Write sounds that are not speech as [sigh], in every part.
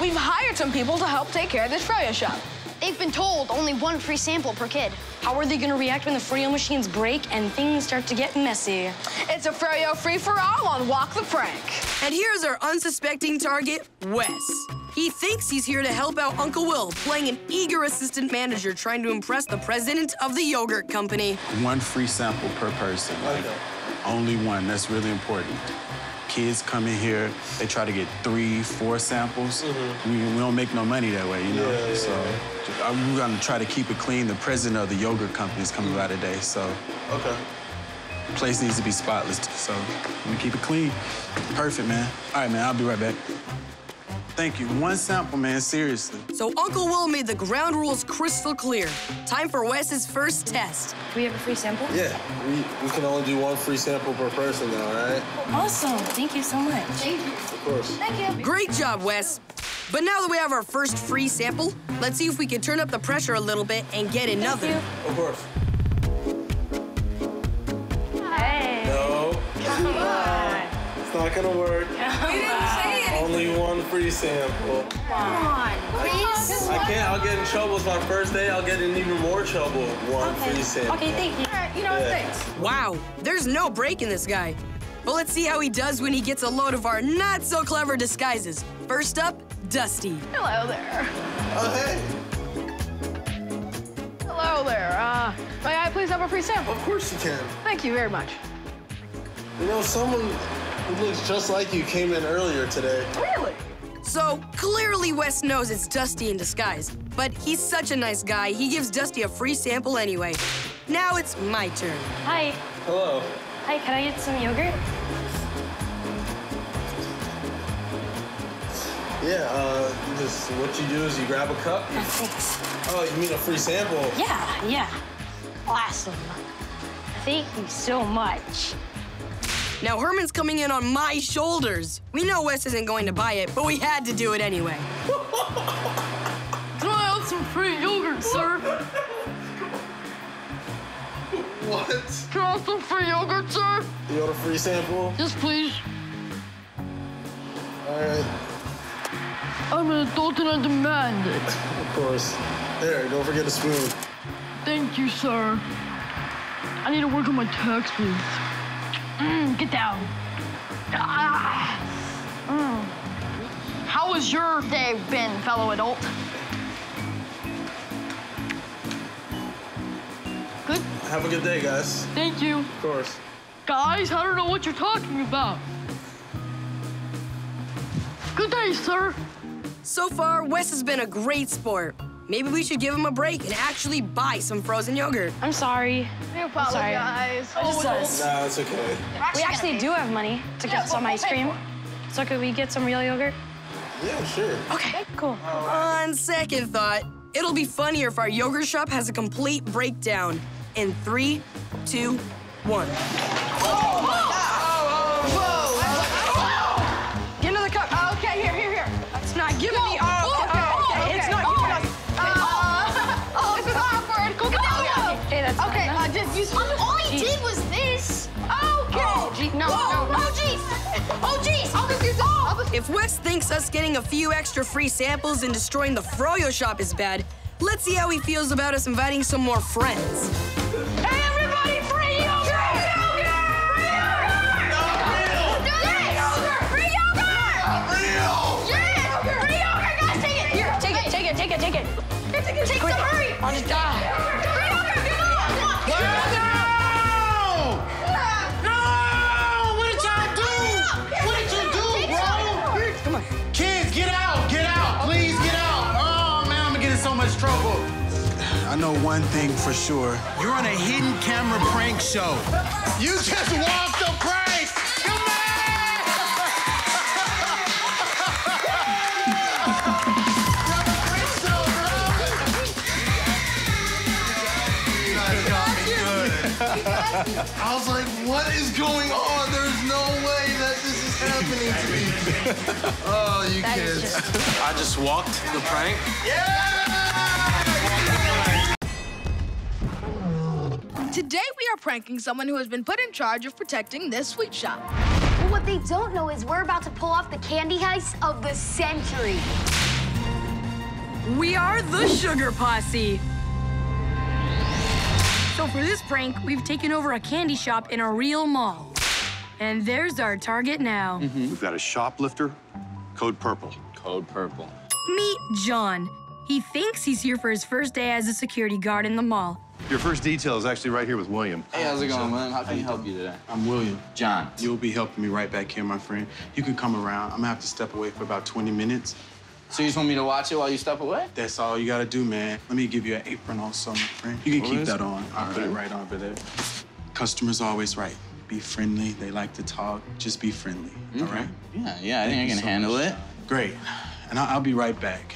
We've hired some people to help take care of this Froyo shop. They've been told only one free sample per kid. How are they gonna react when the Froyo machines break and things start to get messy? It's a Froyo free-for-all on Walk the Prank. And here's our unsuspecting target, Wes. He thinks he's here to help out Uncle Will, playing an eager assistant manager trying to impress the president of the yogurt company. One free sample per person. Like, only one. That's really important. Kids come in here, they try to get three, four samples. Mm-hmm. We, we don't make no money that way, you know? Yeah, yeah, so I'm gonna try to keep it clean. The president of the yogurt company is coming by today, so Okay. place needs to be spotless. So let me keep it clean. Perfect, man. All right, man, I'll be right back. Thank you. One sample, man, seriously. So Uncle Will made the ground rules crystal clear. Time for Wes's first test. Do we have a free sample? Yeah, we, we can only do one free sample per person now, right? Awesome. Thank you so much. Thank you. Of course. Thank you. Great job, Wes. But now that we have our first free sample, let's see if we can turn up the pressure a little bit and get another. Of course. Hey. No. Come on. It's not gonna work. [laughs] Only one free sample. Come on, please? I can't. I'll get in trouble. It's my first day. I'll get in even more trouble. One free sample. Okay, thank you. All right, You know, Yeah. thanks. Wow, there's no break in this guy. But let's see how he does when he gets a load of our not so clever disguises. First up, Dusty. Hello there. Oh, hey. Hello there. Uh, may I please have a free sample? Of course you can. Thank you very much. You know, someone who looks just like you came in earlier today. Really? So clearly Wes knows it's Dusty in disguise. But he's such a nice guy, he gives Dusty a free sample anyway. Now it's my turn. Hi. Hello. Hi, can I get some yogurt? Yeah, uh, just what you do is you grab a cup. Oh, [laughs] thanks. Oh, you mean a free sample? Yeah, yeah. Awesome. Thank you so much. Now Herman's coming in on my shoulders. We know Wes isn't going to buy it, but we had to do it anyway. Can I have some free yogurt, sir? What? Can I have some free yogurt, sir? You want a free sample? Yes, please. All right, I'm an adult and I demand it. of course. There, don't forget a spoon. Thank you, sir. I need to work on my taxes. Mm, get down. Ah. Mm. How has your day been, fellow adult? Good. Have a good day, guys. Thank you. Of course. Guys, I don't know what you're talking about. Good day, sir. So far, Wes has been a great sport. Maybe we should give him a break and actually buy some frozen yogurt. I'm sorry. I sorry. apologize. Just us. Nah, it's okay. We actually do have money to get some ice cream. So could we get some real yogurt? Yeah, sure. Okay, cool. On second thought, it'll be funnier if our yogurt shop has a complete breakdown. In three, two, one. Did was this. Okay. Oh, Gee, no, Whoa, no, no. Oh, jeez. Oh, jeez. I'll just use this. I'll. If Wes thinks us getting a few extra free samples and destroying the Froyo shop is bad, let's see how he feels about us inviting some more friends. Hey, everybody, free yogurt! Free yogurt! Free yogurt! Yeah. Free yogurt, guys. Take it. Here, Take it, take it, take it, take it. Here, take it. Take some. Hurry. I'll just die. Know one thing for sure. You're on a hidden camera prank show. You just walked the prank! Come [laughs] I was like, what is going on? There's no way that this is happening to me. Oh, you That is kids. just- I just walked the prank. Today we are pranking someone who has been put in charge of protecting this sweet shop. Well, what they don't know is we're about to pull off the candy heist of the century. We are the Sugar Posse. So for this prank, we've taken over a candy shop in a real mall. And there's our target now. Mm-hmm. We've got a shoplifter, code purple. Code purple. Meet John. He thinks he's here for his first day as a security guard in the mall. Your first detail is actually right here with William. Hey, how's it going, man? How can we help you today? I'm William. John. You'll be helping me right back here, my friend. You can come around. I'm gonna have to step away for about 20 minutes. So you just want me to watch it while you step away? That's all you gotta do, man. Let me give you an apron also, my friend. You can keep that on. I'll put it All right over there. Customer's always right. Be friendly. They like to talk. Just be friendly. All right? Yeah, yeah, I Thank think I you can so handle much. it. Great. And I'll, I'll be right back.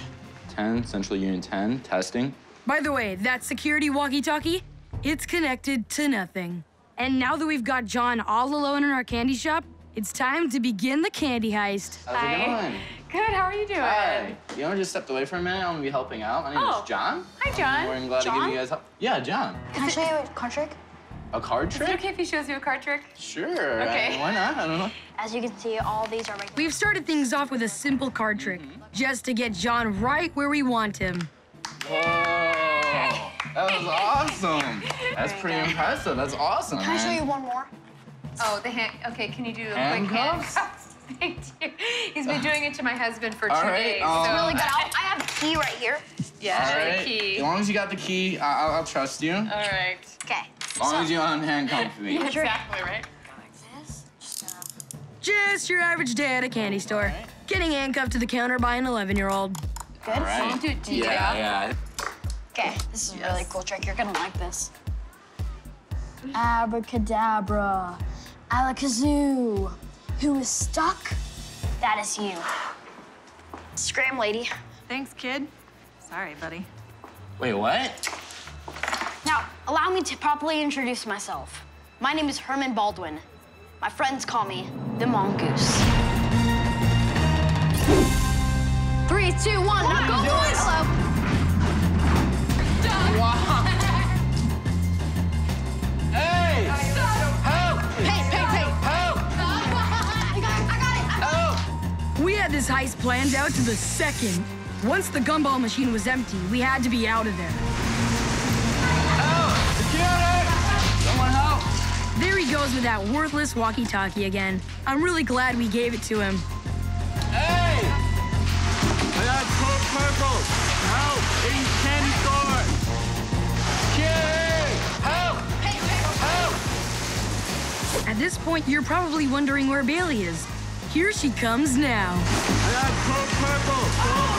10, Central Union 10, testing. By the way, that security walkie-talkie, it's connected to nothing. And now that we've got John all alone in our candy shop, it's time to begin the candy heist. How's it going? Good, how are you doing? Hi. You know, I just stepped away for a minute. I'm gonna be helping out. My name Oh. is John. Hi, John. I'm glad to give you guys help. Yeah, John. Can I show you a card trick? A card Is trick? it okay if he shows you a card trick? Sure. Okay. I- why not? I don't know. As you can see, all these are my. We've started things off with a simple card trick, mm-hmm. just to get John right where we want him. Whoa. That was awesome. That's pretty impressive. That's awesome. Can I show you one more? Oh, the hand. Okay, can you do a quick Handcuffs? handcuffs? [laughs] Thank you. He's been doing it to my husband for two right, days. um, so Really good. I'll, I have the key right here. yeah, All right. the key. As long as you got the key, I- I'll, I'll trust you. All right. Okay. As long as you unhandcuff [laughs] me. Exactly right. Just, uh, Just your average day at a candy store, getting handcuffed to the counter by an 11-year-old. Good. All right. Don't do it to you. Yeah, yeah. Okay. This is a really cool trick. You're gonna like this. [laughs] Abracadabra, alakazoo. Who is stuck? That is you. Scram, lady. Thanks, kid. Sorry, buddy. Wait, what? Now, allow me to properly introduce myself. My name is Herman Baldwin. My friends call me the Mongoose. Three, two, one, now go, boys! Hello. Hey! Help! Hey, hey, hey! Help! [laughs] I got it, I got it! Help! We had this heist planned out to the second. Once the gumball machine was empty, we had to be out of there. Help! Security! Someone help! There he goes with that worthless walkie-talkie again. I'm really glad we gave it to him. Hey! I got code purple! Help! In candy store! Security! Help! Help! At this point, you're probably wondering where Bailey is. Here she comes now. I got code purple! Code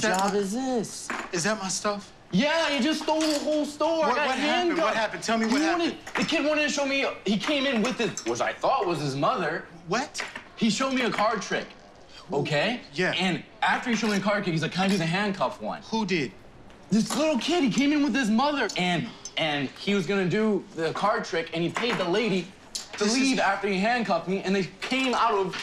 Is that job my- is this? Is that my stuff? Yeah, you just stole the whole store. What- what happened? What happened? Tell me what He happened. wanted- the kid wanted to show me. He came in with his, which I thought was his mother. What? He showed me a card trick. Okay. Yeah. And after he showed me a card trick, he's like, "Can I do the handcuff one?" Who did? This little kid, he came in with his mother, and and he was gonna do the card trick, and he paid the lady to This leave is- after he handcuffed me, and they came out of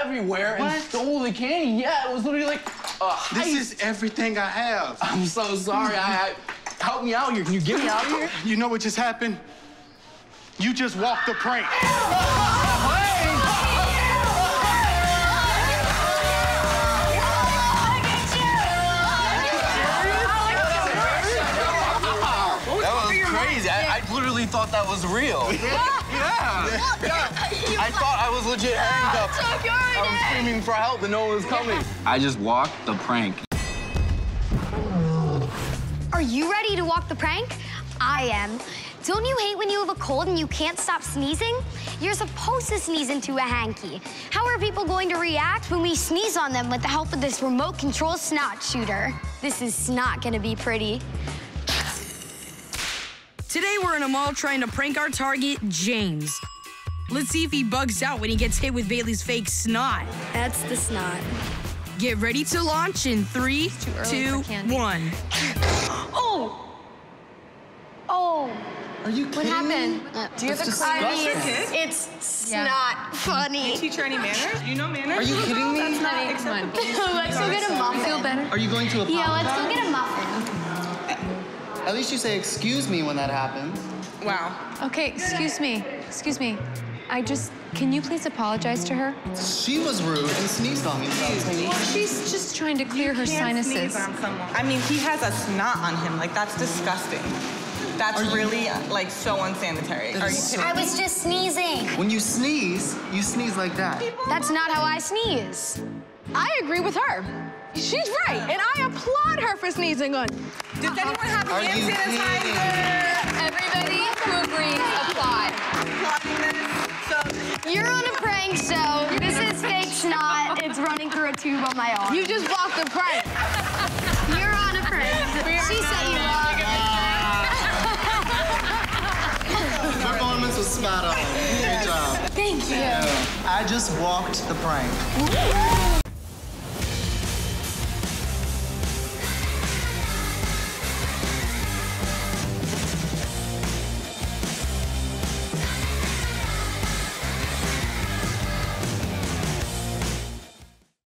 everywhere and What? stole the candy. Yeah, it was literally like heist. This is everything I have. I'm so sorry. I, I help me out here. Can you get me out of here? You know what just happened? You just walked the prank. Thought that was real. [laughs] yeah. yeah. I thought I was legit handcuffed. I was screaming for help and no one was coming. I just walked the prank. Are you ready to walk the prank? I am. Don't you hate when you have a cold and you can't stop sneezing? You're supposed to sneeze into a hanky. How are people going to react when we sneeze on them with the help of this remote control snot shooter? This is not gonna be pretty. Today we're in a mall trying to prank our target, James. Let's see if he bugs out when he gets hit with Bailey's fake snot. That's the snot. Get ready to launch in three, two, one. [gasps] Oh! Oh! Are you What happened? Uh, Do you have a I mean, it's not funny. You teach her any manners? You know manners? Are you kidding me? That's not acceptable. let's go get a muffin. Feel better? Are you going to apologize? Yeah, let's go get a muffin. At least you say excuse me when that happens. Wow. Okay, excuse me. Excuse me. I just, can you please apologize to her? She was rude and sneezed on me. Well, she's just trying to clear her Can't sneeze sinuses. on someone. I mean, he has a snot on him. Like, that's disgusting. That's really, like, so unsanitary. Are you kidding I was just sneezing. When you sneeze, you sneeze like that. That's not how I sneeze. I agree with her. She's right, and I applaud her for sneezing on. Does anyone have Are hand you sanitizer? Everybody who agrees, applaud. Applauding this. So, You're on a prank show. This is fake snot. It's running through a tube on my arm. You just blocked the prank. You're on a prank. She set you up. [laughs] Performance was spot on. Good job. Thank you. I just walked the prank.